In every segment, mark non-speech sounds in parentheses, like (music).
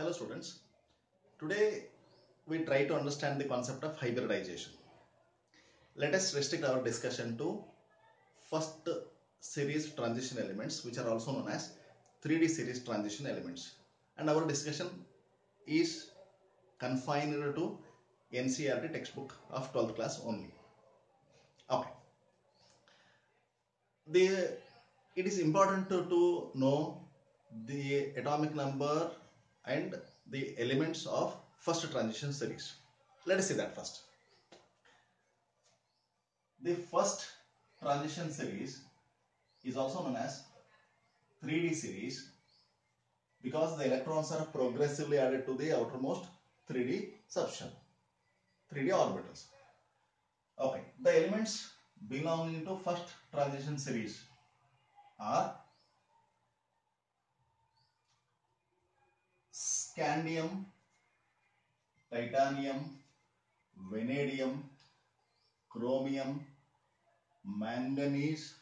Hello students. Today we try to understand the concept of hybridization. Let us restrict our discussion to first series transition elements which are also known as 3D series transition elements. And our discussion is confined to NCERT textbook of 12th class only. Okay. The it is important to, to know the atomic number and the elements of first transition series. Let us see that first. The first transition series is also known as 3D series because the electrons are progressively added to the outermost 3D subshell, 3D orbitals. Okay, the elements belonging to first transition series are scandium, titanium, vanadium, chromium, manganese,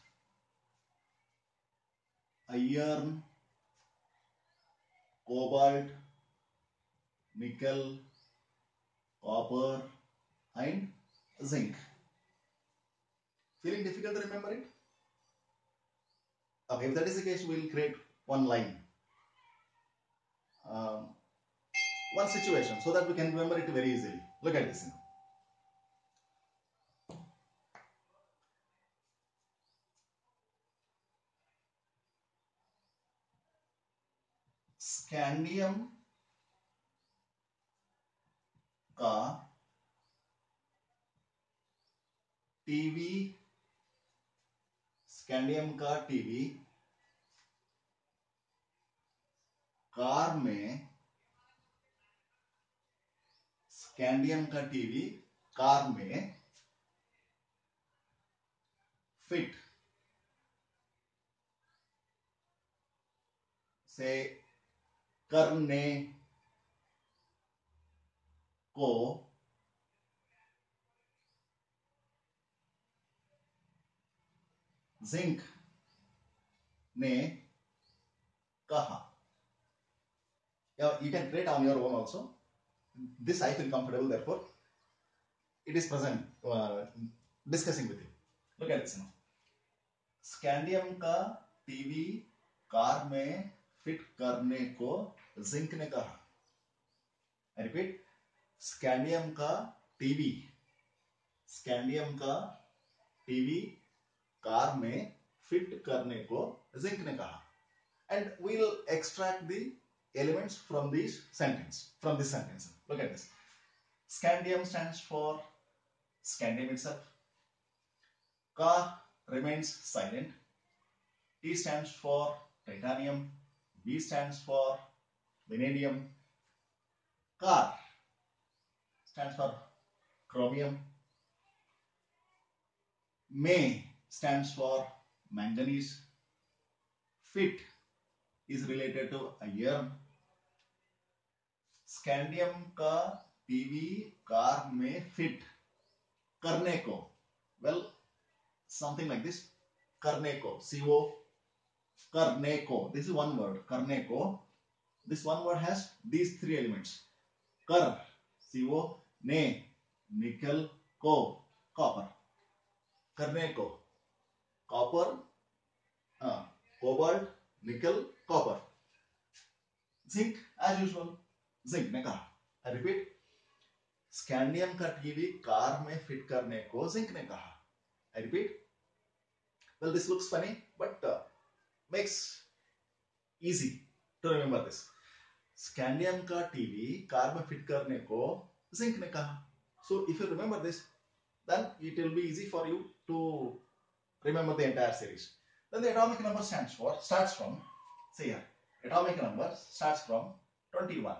iron, cobalt, nickel, copper and zinc. Feeling difficult to remember it? Okay, if that is the case, we will create one line. Um, one situation so that we can remember it very easily. Look at this. Scandium का TV scandium का TV car में scandium का TV car में fit से करने को zinc ने कहा। It an great on your own also This I feel comfortable, therefore, it is present uh, discussing with you. Look at this now. Scandium का TV car में fit करने को जिंक ने कहा रिपीट स्कैंडियम का TV scandium का TV car में fit करने को जिंक ने कहा and we'll extract the elements from this sentence from this sentence. Look at this. Scandium stands for scandium itself. Ka remains silent. T stands for titanium. B stands for vanadium. Car stands for chromium. May stands for manganese. Fit is related to iron scandium का TV car में fit करने को well something like this करने को CO करने को this is one word करने को this one word has these three elements कर सीओ ने, निकल को कॉपर करने को copper cobalt nickel copper zinc as usual zinc ने कहा रिपीट स्कैंडियम का टीवी कार में फिट करने को जिंक ने कहा I repeat this looks funny but uh, makes easy to remember this scandium का टीवी कार में फिट करने को जिंक ने कहा so if you remember this then it will be easy for you to remember the entire series then the atomic number stands for starts from see here atomic number starts from 21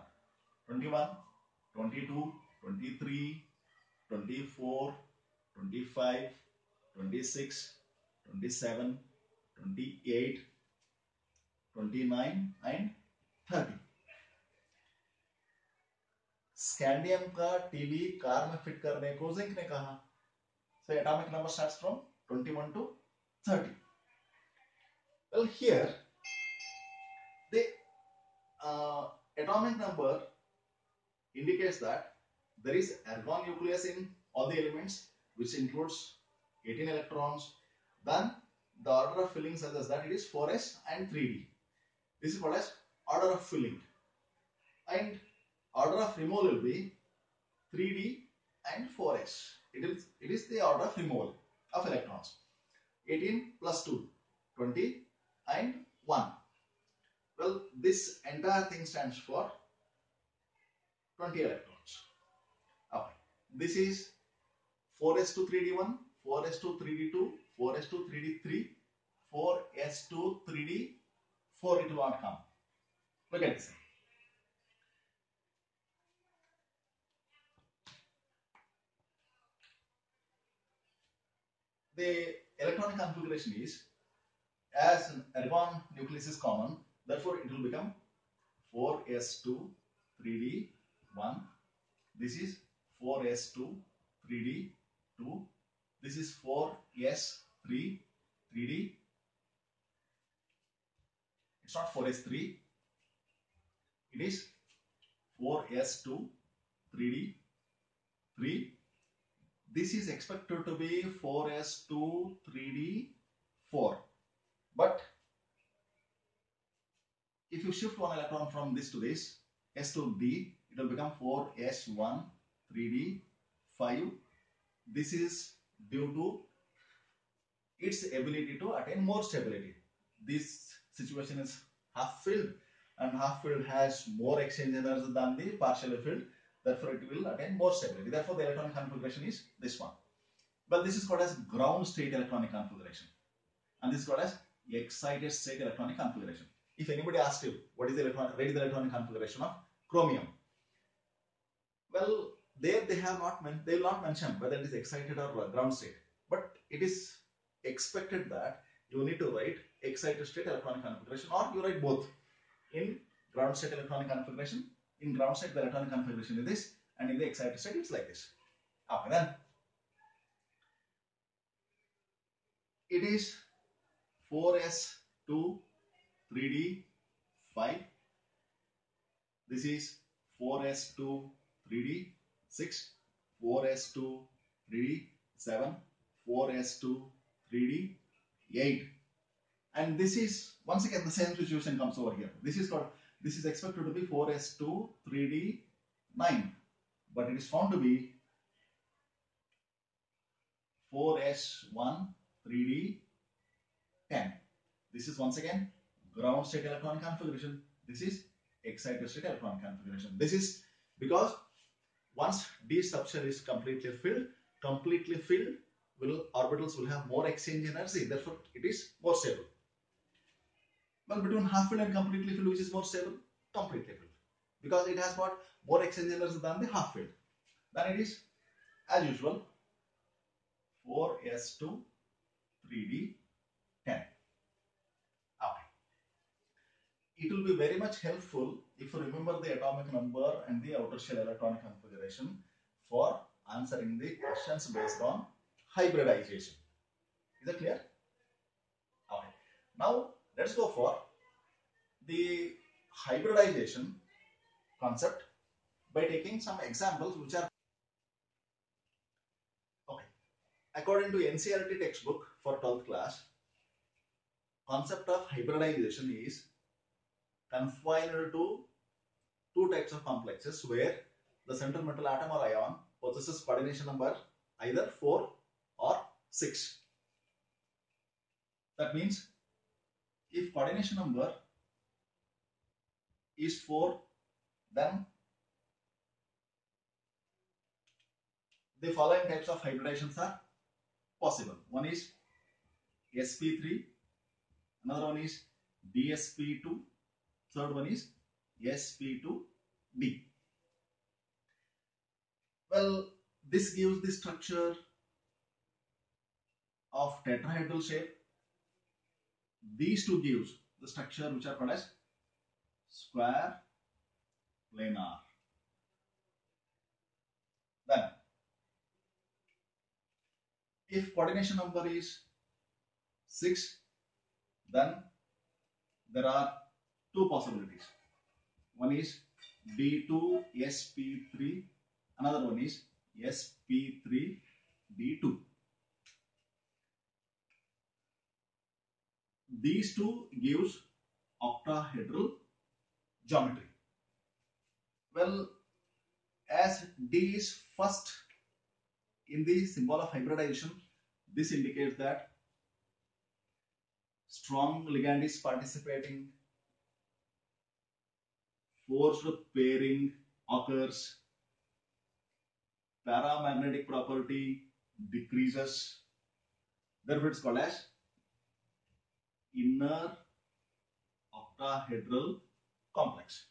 scandium का TV car में fit करने को zinc ने कहा। So atomic number starts from 21 to 30 well here the atomic number indicates that there is argon nucleus in all the elements which includes 18 electrons. Then the order of filling suggests that it is 4s and 3d. This is called as order of filling. And order of removal will be 3d and 4s. It is, it is the order of removal of electrons. 18 plus 2, 20 and 1. Well, this entire thing stands for 20 electrons. Okay. This is 4s2 3d1, 4s2 3d2, 4s2 3d3, 4s2 3d, 4 it will not come. Look at this. The electronic configuration is as an argon nucleus is common, therefore it will become 4s2 3d 1. This is 4s2 3d 2. This is 4s3 3d. It's not 4s3. It is 4s2 3d 3 this is expected to be 4s2 3d 4 but if you shift one electron from this to this s to d it will become 4s1 3d 5 this is due to its ability to attain more stability this situation is half filled and half filled has more exchange energy than the partially filled Therefore, it will attain more stability. Therefore, the electronic configuration is this one. But this is called as ground state electronic configuration. And this is called as excited state electronic configuration. If anybody asks you what is the electronic, is the electronic configuration of chromium? Well, there they have not meant they will not mention whether it is excited or ground state. But it is expected that you need to write excited state electronic configuration or you write both. In ground state electronic configuration in ground state the electronic configuration is this and in the excited state it's like this. Okay then. It is 4s2 3d 5 this is 4s2 3d 6 4s2 3d 7 4s2 3d 8 and this is once again the same situation comes over here. This is called this is expected to be 4s2 3d 9 but it is found to be 4s1 3d 10 this is once again ground state electronic configuration. This is excited state electronic configuration. This is because once d subshell is completely filled completely filled will orbitals will have more exchange energy therefore it is more stable well, between half filled and completely filled, which is more stable? Completely filled. Because it has got more exchange energy than the half filled. Then it is, as usual, 4s2 3d 10. Okay. It will be very much helpful if you remember the atomic number and the outer shell electronic configuration for answering the questions based on hybridization. Is that clear? Okay. Now, Let's go for the hybridization concept by taking some examples which are okay. According to NCERT textbook for 12th class, concept of hybridization is confined to two types of complexes where the central metal atom or ion possesses coordination number either 4 or 6. That means if coordination number is 4 then the following types of hybridizations are possible one is sp3 another one is dsp2 third one is sp2d well this gives the structure of tetrahedral shape these two gives the structure which are called as square planar. Then, if coordination number is 6, then there are two possibilities. One is D2 sp3 another one is sp3 D2 these two gives octahedral geometry well as D is first in the symbol of hybridization this indicates that strong ligand is participating forced pairing occurs, paramagnetic property decreases, therefore it's called as inner octahedral complex.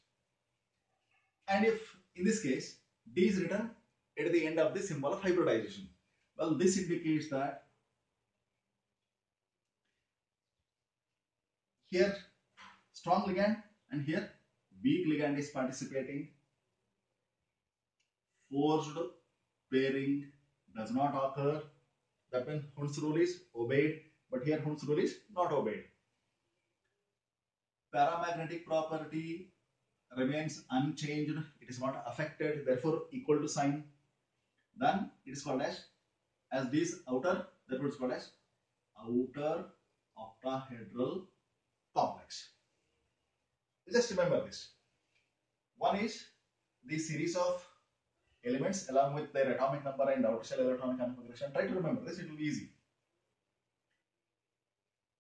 And if in this case D is written at the end of the symbol of hybridization, well this indicates that here strong ligand and here weak ligand is participating. Forced pairing does not occur. That means Hund's rule is obeyed, but here Hund's rule is not obeyed. Paramagnetic property remains unchanged. It is not affected, therefore equal to sign. Then it is called as as this outer, therefore it is called as outer octahedral complex. Just remember this. One is the series of elements along with their atomic number and outer shell electronic configuration. Try to remember this, it will be easy.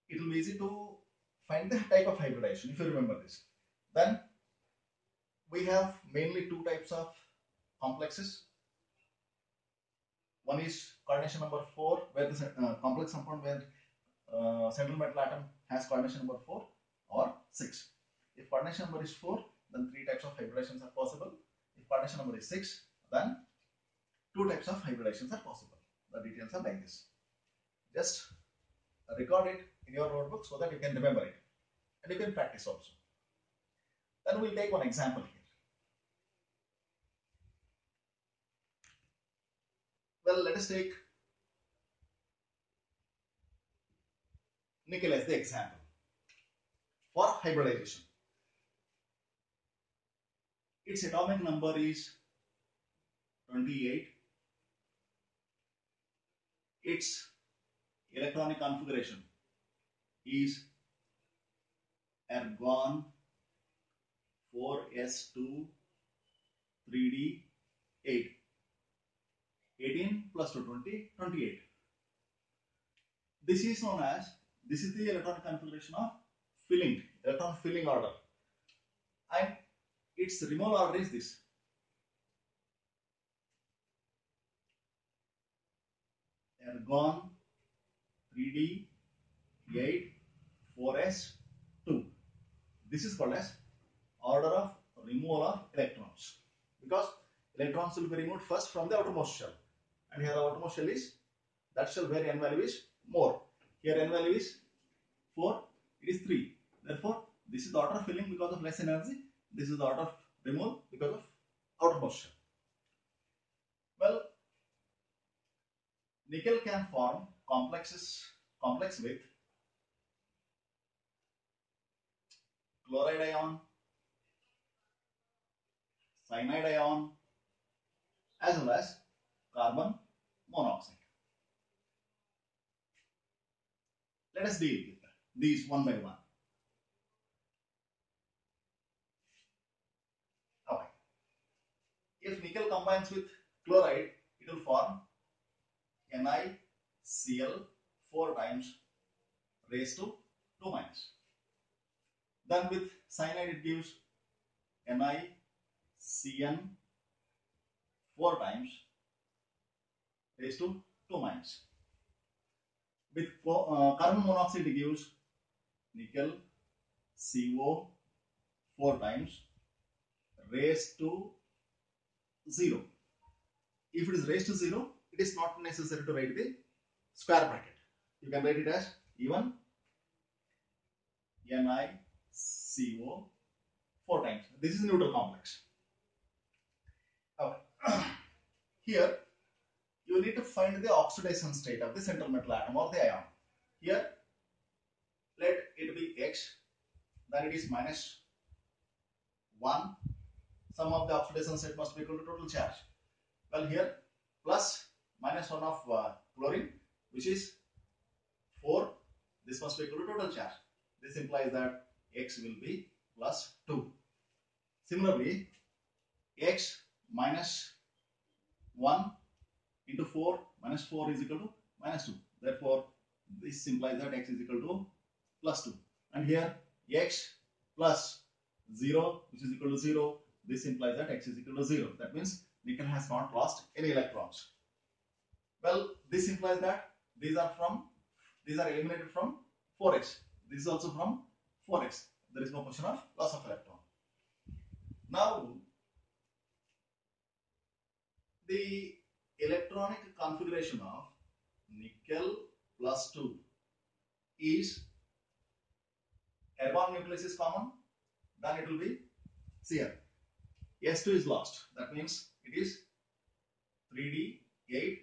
It will be easy to find the type of hybridization if you remember this. Then we have mainly two types of complexes. One is coordination number 4 where the uh, complex compound where uh, central metal atom has coordination number 4 or 6. If coordination number is 4, then three types of hybridizations are possible. If coordination number is 6, then two types of hybridizations are possible. The details are like this. Just record it in your notebook so that you can remember it. And you can practice also. Then we'll take one example here. Well, let us take nickel as the example for hybridization. Its atomic number is 28. Its electronic configuration is argon 4s2 3d 8 18 plus 20 28 this is known as this is the electronic configuration of filling electron filling order. And its removal order is this. Argon 3D 8 4s 2. This is called as order of removal of electrons because electrons will be removed first from the outermost shell and here the outermost shell is that shell where n value is more. Here n value is 4, it is 3. Therefore, this is the order of filling because of less energy this is the order of removal because of outermost shell. Well, nickel can form complexes complex with chloride ion, cyanide ion, as well as carbon monoxide. Let us deal with these one by one. If nickel combines with chloride, it will form NiCl 4 times raised to 2 minus. Then with cyanide it gives NiCN 4 times raised to 2 minus. With uh, carbon monoxide it gives nickel CO 4 times raised to 0. If it is raised to 0, it is not necessary to write the square bracket. You can write it as even NiCO 4 times. This is neutral complex. Okay. (clears throat) Here, you need to find the oxidation state of the central metal atom or the ion. Here, let it be X, then it is minus 1 sum of the oxidation set must be equal to total charge. Well, here plus minus 1 of uh, chlorine, which is 4. This must be equal to total charge. This implies that x will be plus 2. Similarly, x minus 1 into 4 minus 4 is equal to minus 2. Therefore, this implies that x is equal to plus 2. And here x plus 0 which is equal to 0. This implies that x is equal to 0. That means nickel has not lost any electrons. Well, this implies that these are from, these are eliminated from 4x. This is also from 4x. There is no question of loss of electron. Now, the electronic configuration of nickel plus 2 is carbon nucleus is common, then it will be Cl. S2 is lost. That means it is 3D 8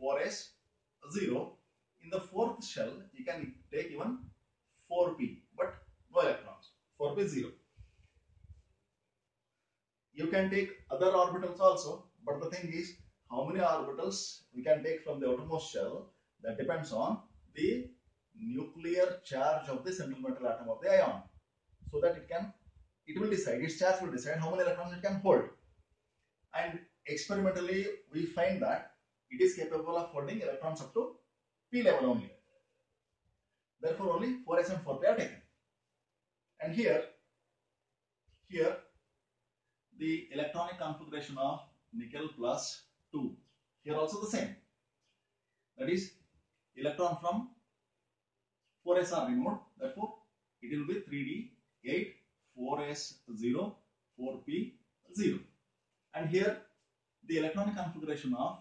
4S 0. In the fourth shell, you can take even 4p, but no electrons. 4p is 0. You can take other orbitals also, but the thing is, how many orbitals we can take from the outermost shell, that depends on the nuclear charge of the central metal atom of the ion. So that it can, it will decide, its charge will decide how many electrons it can hold. And experimentally, we find that it is capable of holding electrons up to p level only. Therefore, only 4s and 4p are taken. And here, here, the electronic configuration of nickel plus 2. Here also the same. That is, electron from 4s are removed. Therefore, it will be 3d 8, 4s 0, 4p 0. And here, the electronic configuration of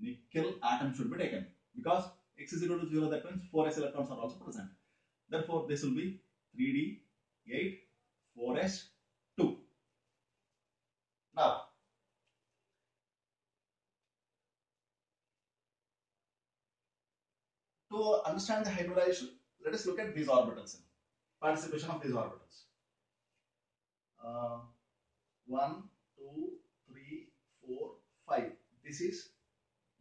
nickel atom should be taken because x is equal to 0 that means 4s electrons are also present. Therefore, this will be 3d 8 4s 2. Now, to understand the hybridization, let us look at these orbitals. Participation of these orbitals. Uh, 1, 2, 3, 4, 5. This is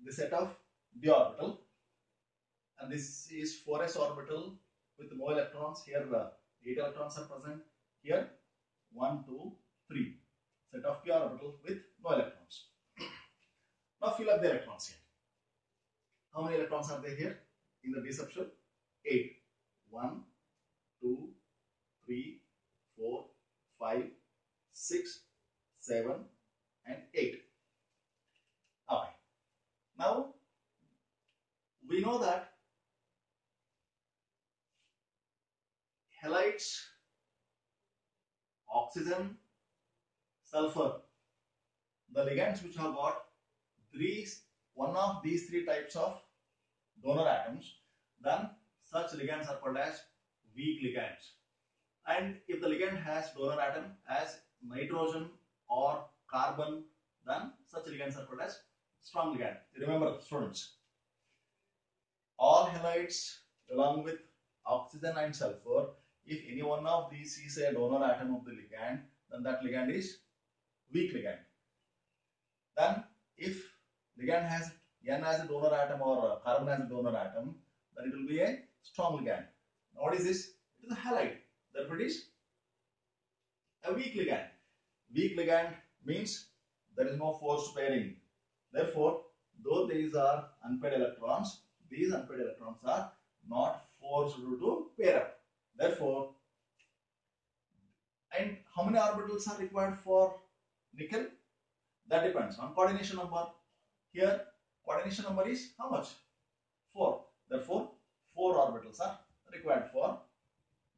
the set of d orbital. And this is 4s orbital with more electrons. Here uh, 8 electrons are present. Here 1 2 3 set of p orbital with no electrons. (clears throat) Now fill up the electrons here. How many electrons are there here in the d subshell 8 1 2 3 4 5 6 7 and 8 okay. Now, we know that halides, oxygen, sulfur, the ligands which have got these, one of these three types of donor atoms, then such ligands are called as weak ligands. And if the ligand has donor atom as nitrogen or carbon, then such ligands are called as strong ligand. Remember students, all halides along with oxygen and sulfur, if any one of these is a donor atom of the ligand, then that ligand is weak ligand. Then if ligand has N as a donor atom or carbon as a donor atom, then it will be a strong ligand. What is this? It is a halide. Therefore it is a weak ligand. Weak ligand means there is no forced pairing Therefore, though these are unpaired electrons, these unpaired electrons are not forced to pair up. Therefore, and how many orbitals are required for nickel? That depends on coordination number. Here, coordination number is how much? 4. Therefore, 4 orbitals are required for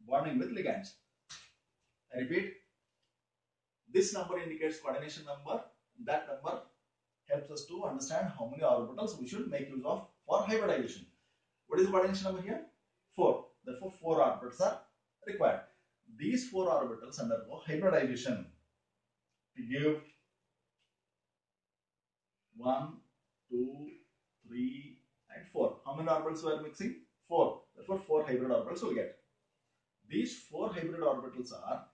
bonding with ligands. I repeat, this number indicates coordination number. That number helps us to understand how many orbitals we should make use of for hybridization. What is the coordination number here? 4. Therefore, 4 orbitals are required. These 4 orbitals undergo hybridization to give 1, 2, 3 and 4. How many orbitals we are mixing? 4. Therefore, 4 hybrid orbitals will get. These 4 hybrid orbitals are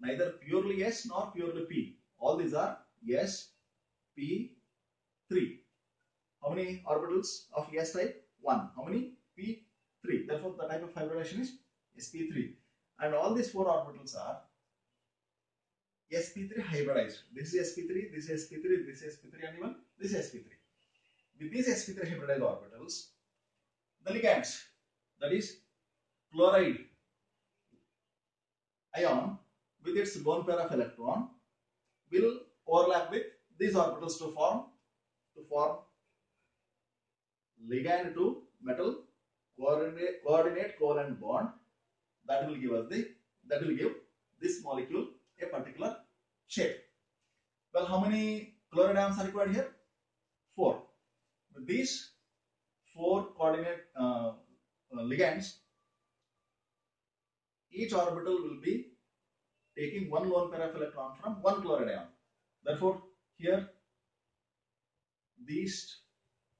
neither purely S nor purely P. All these are S, P, 3. How many orbitals of S type? 1. How many? P, 3. Therefore, the type of hybridization is sp3. And all these four orbitals are sp3 hybridized. This is sp3, this is sp3, this is sp3 and this is sp3. With these sp3 hybridized orbitals, the ligands, that is chloride ion with its lone pair of electron will overlap with these orbitals to form to form ligand to metal coordinate, coordinate covalent bond that will give us the that will give this molecule a particular shape. Well, how many chloride ions are required here? Four. These four coordinate uh, ligands, each orbital will be taking one lone pair of electron from one chloride ion. Therefore, here these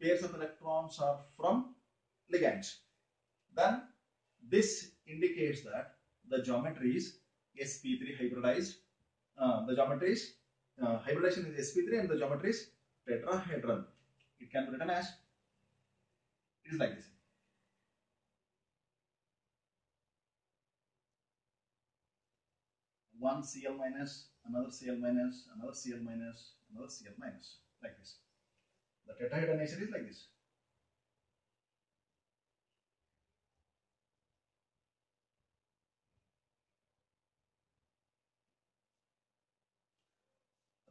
pairs of electrons are from ligands. Then this indicates that the geometry is sp3 hybridized. Uh, the geometry is uh, hybridization is sp3 and the geometry is tetrahedral. It can be written as it is like this. One Cl minus, another Cl minus, another Cl minus, another Cl minus, like this. The tetrahedral nature is like this.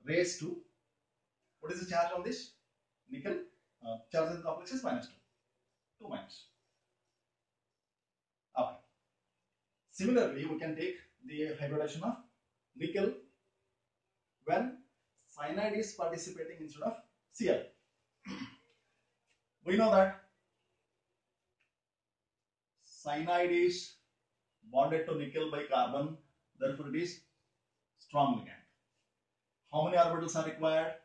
raised to what is the charge on this? Nickel uh, charge in the complex is minus 2 2 minus. Okay. Similarly we can take the hybridization of nickel when cyanide is participating instead of Cl we know that cyanide is bonded to nickel by carbon therefore it is strong ligand how many orbitals are required?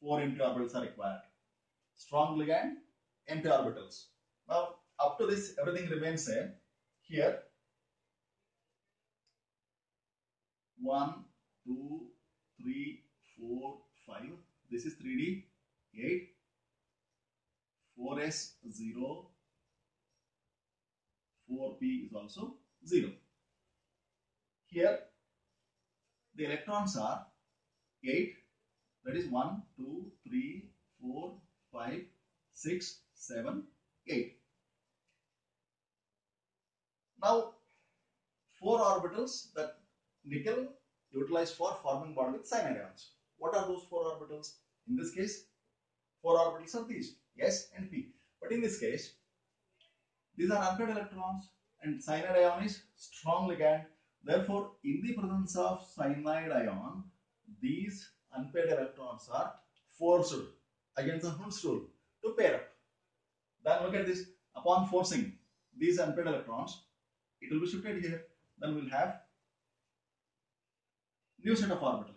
Four empty orbitals are required. Strong ligand, empty orbitals. Now, up to this, everything remains same. Here, one, two, three, four, five. This is 3D, 8, 4S, 0, 4P is also 0. Here, the electrons are 8 that is 1 2 3 4 5 6 7 8 now four orbitals that nickel utilized for forming bond with cyanide ions what are those four orbitals in this case four orbitals are these s and p but in this case these are unpaired electrons and cyanide ion is strong ligand Therefore, in the presence of cyanide ion, these unpaired electrons are forced against the Hund's rule to pair up. Then look at this. Upon forcing these unpaired electrons, it will be shifted here. Then we'll have new set of orbital.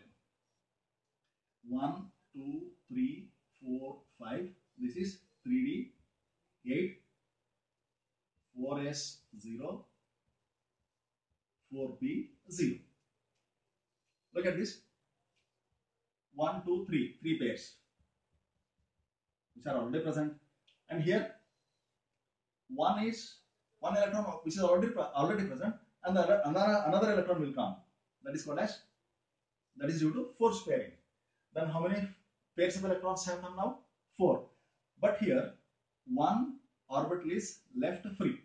1, 2, 3, 4, 5. This is 3D, 8, 4S, 0, 4p 0. Look at this 1, 2, 3, 3 pairs which are already present and here one is one electron which is already already present and the, another, another electron will come that is called as that is due to force pairing then how many pairs of electrons have come now 4 but here one orbital is left free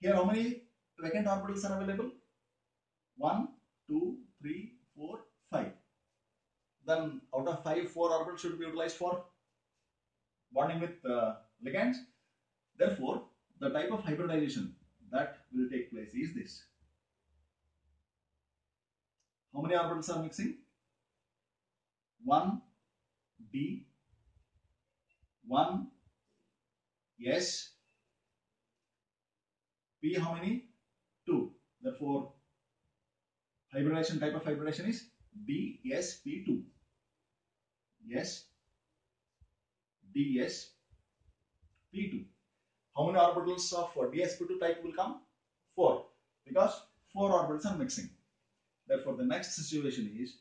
here how many vacant orbitals are available? 1, 2, 3, 4, 5. Then out of 5, 4 orbitals should be utilized for bonding with uh, ligands. Therefore, the type of hybridization that will take place is this. How many orbitals are mixing? 1 D, 1 S, P how many? 2. Therefore, hybridization type of hybridization is DSP2. Yes, DSP2. How many orbitals of DSP2 type will come? 4. Because four orbitals are mixing. Therefore, the next situation is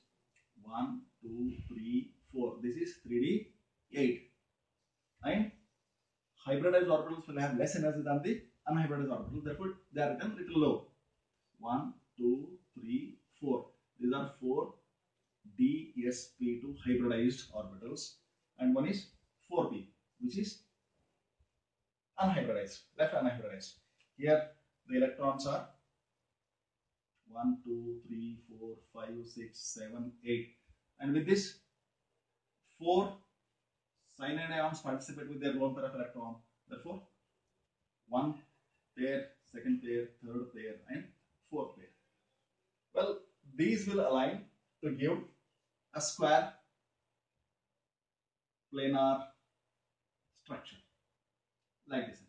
1, 2, 3, 4. This is 3D 8. And hybridized orbitals will have less energy than the unhybridized orbitals. Therefore, they are written little low. 1, 2, 3, 4. These are 4 dsp2 hybridized orbitals and one is 4p which is unhybridized, left unhybridized. Here the electrons are 1, 2, 3, 4, 5, 6, 7, 8 and with this 4 cyanide ions participate with their lone pair of electron. Therefore, one pair, second pair, third pair and fourth pair. Well, these will align to give a square planar structure like this.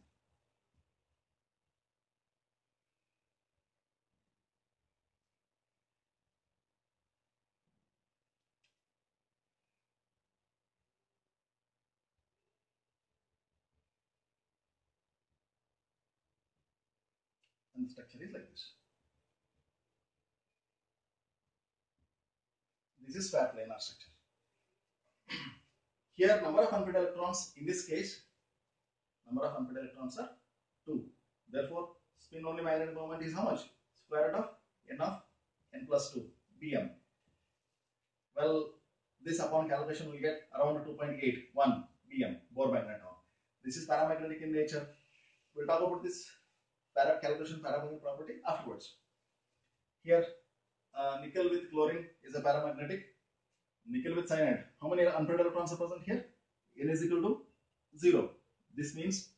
And the structure is like this. This is square planar structure. Here number of unpaired electrons in this case number of unpaired electrons are 2. Therefore spin only magnetic moment is how much? Square root of n of n plus 2 bm. Well this upon calculation will get around 2.81 bm Bohr magneton. This is paramagnetic in nature. We'll talk about this para calculation paramagnetic property afterwards. Here uh, nickel with chlorine is a paramagnetic. Nickel with cyanide. How many unpaired electrons are present here? N is equal to 0. This means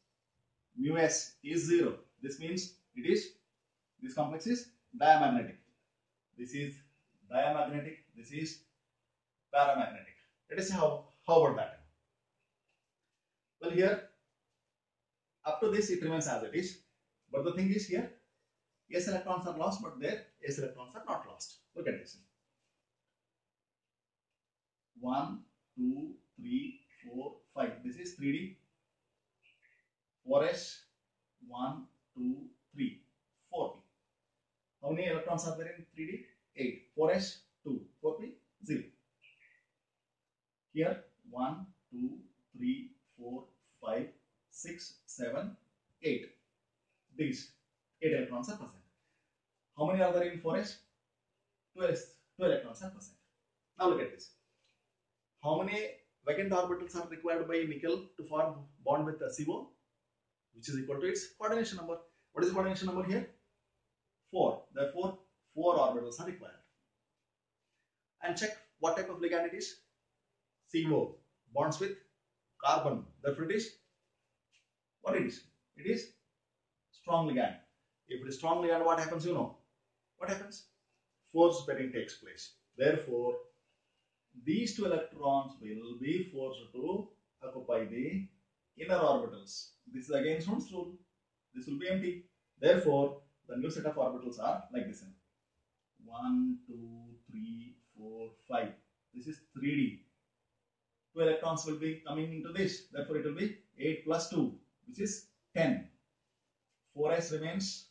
mu s is 0. This means it is, this complex is diamagnetic. This is diamagnetic. This is paramagnetic. Let us see how, how about that. Well here, up to this it remains as it is. But the thing is here, s electrons are lost but there s electrons are not lost. Look at this. 1, 2, 3, 4, 5. This is 3D. 4s, 1, 2, 3, 4p. How many electrons are there in 3D? 8. 4s, 2, 4p, 0. Here 1, 2, 3, 4, 5, 6, 7, 8. These 8 electrons are present. How many are there in 4s? 12, 12 electrons are present. Now look at this. How many are required by nickel to form bond with CO? Which is equal to its coordination number. What is the coordination number here? 4. Therefore, 4 orbitals are required. And check what type of ligand it is. CO bonds with carbon. Therefore, it is what it is? It is strong ligand. If it is strong ligand, what happens? You know what happens? Force pairing takes place. Therefore, these two electrons will be forced to occupy the inner orbitals. This is again Hund's rule. This will be empty. Therefore, the new set of orbitals are like this. 1, 2, 3, 4, 5. This is 3D. 2 electrons will be coming into this. Therefore, it will be 8 plus 2, which is 10. 4s remains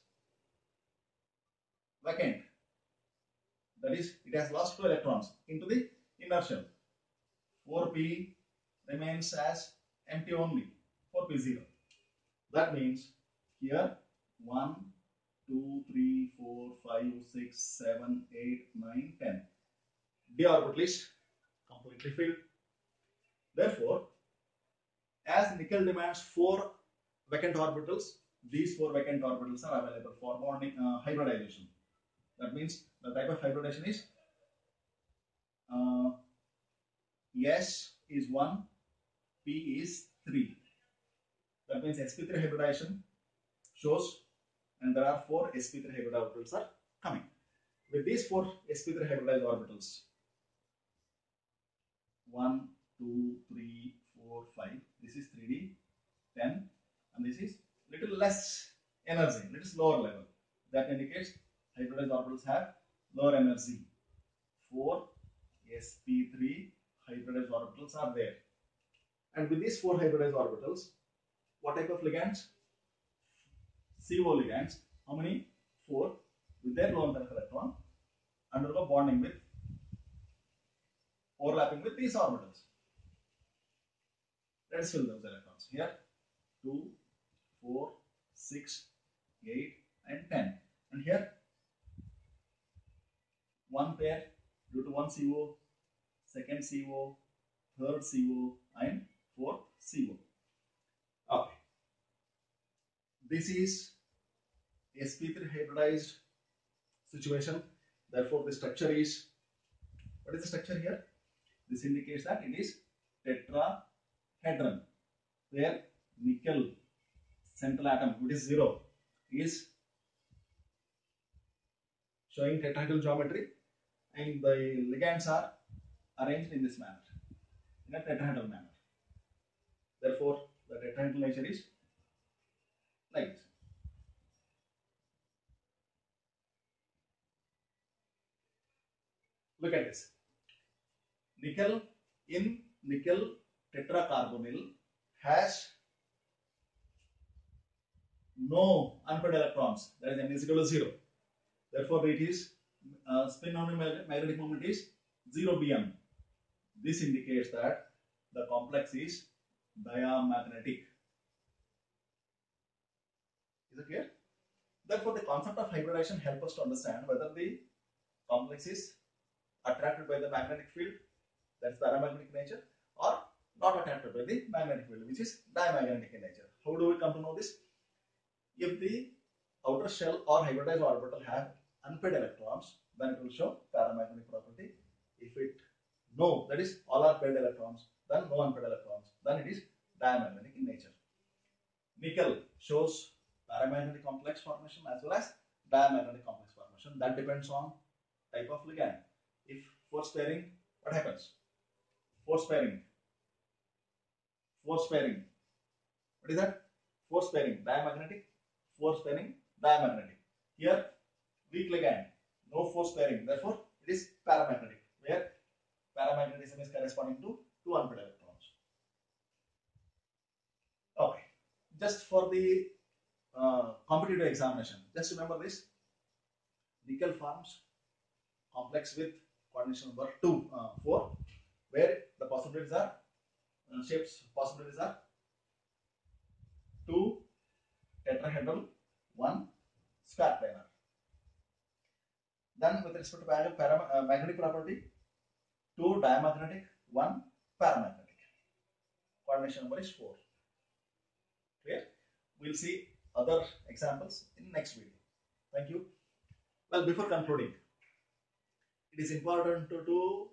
vacant. That is, it has lost 2 electrons into the inner shell. 4p remains as empty only. 4p 0. That means here 1, 2, 3, 4, 5, 6, 7, 8, 9, 10. d orbital is completely filled. Therefore, as nickel demands 4 vacant orbitals, these 4 vacant orbitals are available for bonding uh, hybridization. That means the type of hybridization is uh, S is 1, P is 3. That means sp3 hybridization shows and there are 4 sp3 hybrid orbitals are coming. With these 4 sp3 hybridized orbitals, 1, 2, 3, 4, 5, this is 3D, 10 and this is little less energy, little lower level. That indicates hybridized orbitals have lower energy. 4 sp3 hybridized orbitals are there. And with these 4 hybridized orbitals, what type of ligands? CO ligands. How many? 4. with their lone pair electron undergo bonding with overlapping with these orbitals. Let's fill those electrons here 2, 4, 6, 8, and 10. And here one pair due to one CO, second CO, third CO, and fourth CO. Okay. This is sp3 hybridized situation. Therefore, the structure is what is the structure here? This indicates that it is tetrahedron, where nickel central atom, which is zero, is showing tetrahedral geometry, and the ligands are arranged in this manner, in a tetrahedral manner. Therefore, the tetrahedral nature is like this. Look at this. Nickel in nickel tetracarbonyl has no unpaired electrons. That is n is equal to 0. Therefore, it is uh, spin on magnetic moment is 0 bm. This indicates that the complex is diamagnetic. Is it clear? Therefore, the concept of hybridization helps us to understand whether the complex is attracted by the magnetic field, that is paramagnetic nature, or not attracted by the magnetic field, which is diamagnetic in nature. How do we come to know this? If the outer shell or hybridized orbital have unpaired electrons, then it will show paramagnetic property. If it no, that is all are paired electrons, then no unpaired electrons, then it is diamagnetic in nature. Nickel shows paramagnetic complex formation as well as diamagnetic complex formation. That depends on type of ligand. If force pairing, what happens? Force pairing. Force pairing. What is that? Force pairing, diamagnetic. Force pairing, diamagnetic. Here, weak ligand, no force pairing. Therefore, it is paramagnetic. Where paramagnetism is corresponding to two unpaired electrons. Okay. Just for the uh, competitive examination, just remember this. Nickel forms complex with coordination number 2, uh, 4, where the possibilities are, uh, shapes possibilities are 2 tetrahedral, 1 square planar. Then with respect to uh, magnetic property, 2 diamagnetic, 1 paramagnetic. Coordination number is 4. Clear? We'll see other examples in next video. Thank you. Well, before concluding, it is important to, to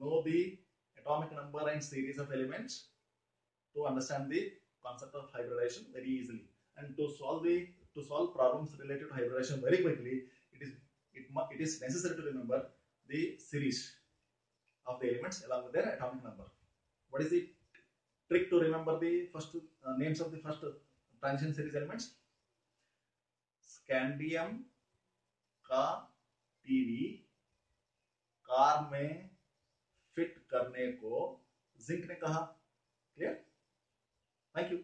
know the atomic number and series of elements to understand the concept of hybridization very easily and to solve the to solve problems related to hybridization very quickly it is it, it is necessary to remember the series of the elements along with their atomic number what is the trick to remember the first uh, names of the first transition series elements scandium का TV car में fit करने को zinc ने कहा clear thank you